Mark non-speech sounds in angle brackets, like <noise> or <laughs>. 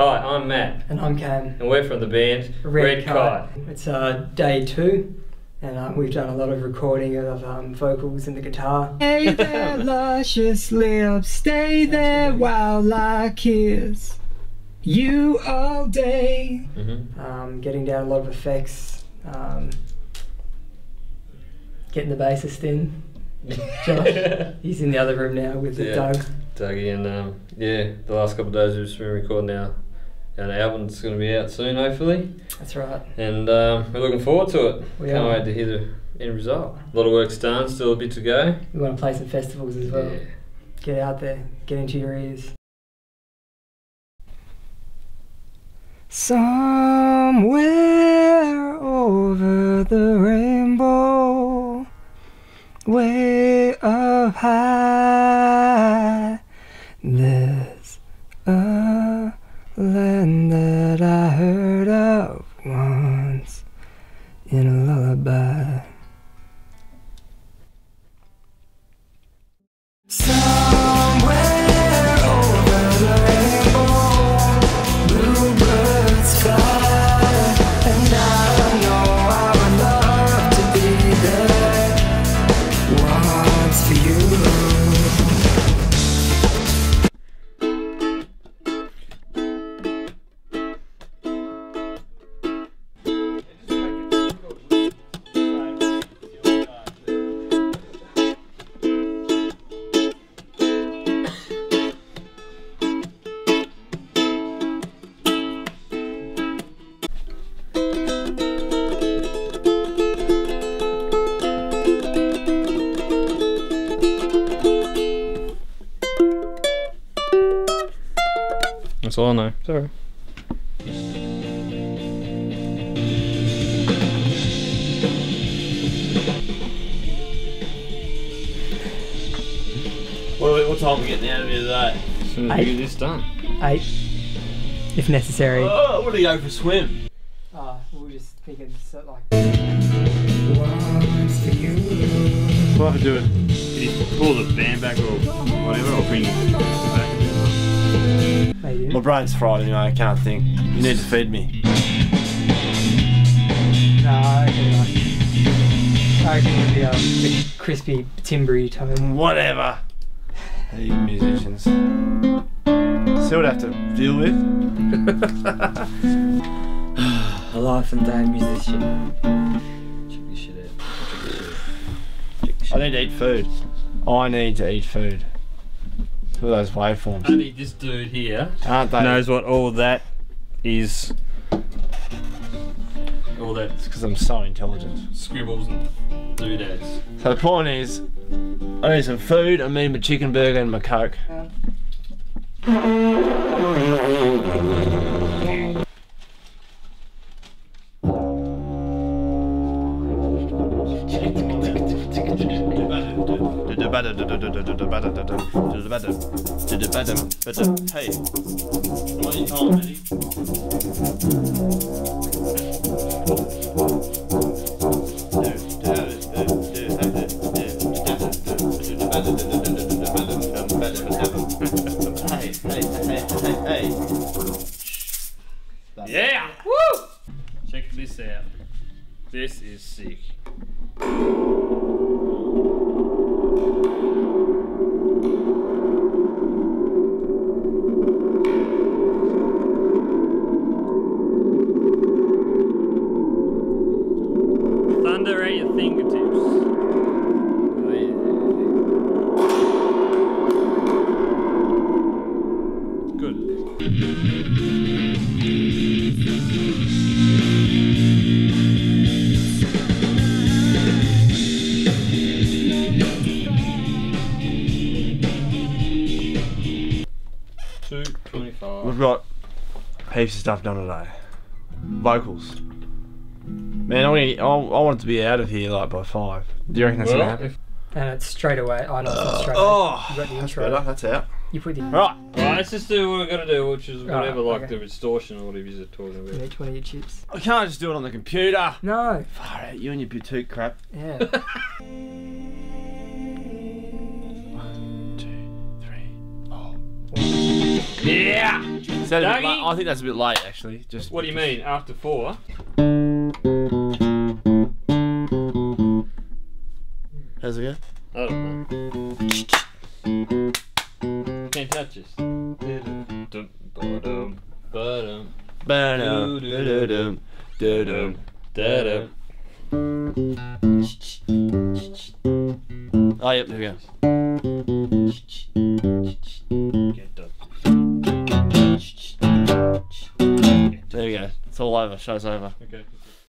Hi, I'm Matt, And I'm Cam. and we're from the band Red, Kite. It's uh, day two, and um, we've done a lot of recording of um, vocals and the guitar. <laughs> Hey there, luscious lips, stay there while I kiss you all day. Mm-hmm. Um, getting down a lot of effects. Um, getting the bassist in. <laughs> Josh. He's in the other room now with Yeah. Doug. Dougie, and um, yeah, the last couple of days we've just been recording our, our album's going to be out soon, hopefully, That's right. and um, we're looking forward to it. We Can't are. wait to hear the end result. A lot of work's done, still a bit to go. We want to play some festivals as well. Yeah. Get out there, get into your ears. Somewhere over the rainbow, way up high, all I know. Sorry. What, what time are we getting out of here today? As soon as we Eight. get this done. Eight, if necessary. Oh, what do you go for a swim? Uh, we were just pick thinking, so, like, Once for you. We'll have to do it. Can you pull the band back or whatever, or bring it back? maybe. My brain's fried anyway, I can't think. You need to feed me. No, I reckon I reckon it'd be the crispy timbery tone. Whatever. You musicians. I have to deal with? <laughs> A life and day musician. Check this shit out. Check this shit out. Check this I need to eat food. I need to eat food. Look at those waveforms. Only this dude here Aren't they? knows what all that is. All that because I'm so intelligent. scribbles and doodads. So the point is, I need some food. I need my chicken burger and my coke. Hey, what are you calling me? Hey, hey, hey, hey, hey. Yeah! Woo! Check this out. This is sick. Got heaps of stuff done today. Vocals. Man, I want, I want it to be out of here like by five. Do you reckon that's gonna happen? if, And it's straight away. Oh, no, it's not straight Oh, away. You got the that's better. That's out. You put the. Right. Right, let's just do what we gotta do, which is Alright, whatever, like okay. the distortion or whatever you're talking You about. need one of your chips. I can't just do it on the computer. No. Far out, you and your boutique crap. Yeah. <laughs> Is that a bit Dougie? I think that's a bit late, actually. Just What do you mean? After four? How's it go? I don't know. Can't touch us. Oh, yep, there we go. All over. Show's over. Okay.